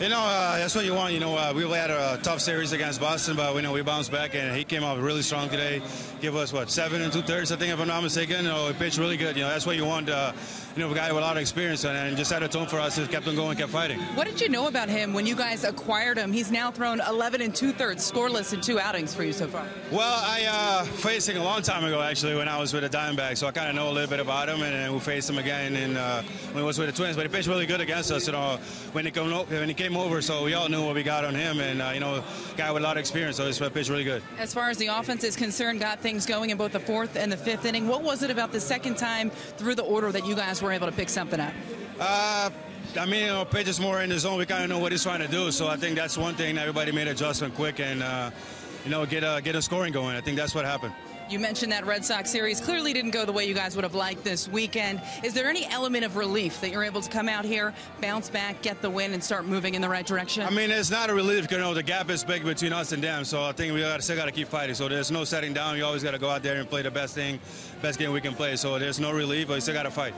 You know, uh, that's what you want. You know, uh, we had a tough series against Boston, but we know we bounced back, and he came out really strong today. Give us what seven and two thirds, I think, if I'm not mistaken. You know, he pitched really good. You know, that's what you want. Uh, you know, a guy with a lot of experience, and, and just had a tone for us. Just kept on going, kept fighting. What did you know about him when you guys acquired him? He's now thrown 11 and two thirds, scoreless in two outings for you so far. Well, I uh, faced him a long time ago, actually, when I was with the Diamondbacks, so I kind of know a little bit about him, and, and we faced him again in, uh, when he was with the Twins. But he pitched really good against us, you know, when he came when he came over. So we all knew what we got on him, and uh, you know, guy with a lot of experience, so he pitched really good. As far as the offense is concerned, got things going in both the fourth and the fifth inning. What was it about the second time through the order that you guys were able to pick something up? Uh, I mean, you know, Page is more in the zone. We kind of know what he's trying to do, so I think that's one thing. Everybody made adjustment quick and uh, you know get a get a scoring going. I think that's what happened. You mentioned that Red Sox series clearly didn't go the way you guys would have liked this weekend. Is there any element of relief that you're able to come out here, bounce back, get the win, and start moving in the right direction? I mean, it's not a relief. You know, the gap is big between us and them, so I think we got still got to keep fighting. So there's no setting down. You always got to go out there and play the best thing, best game we can play. So there's no relief, but we still got to fight.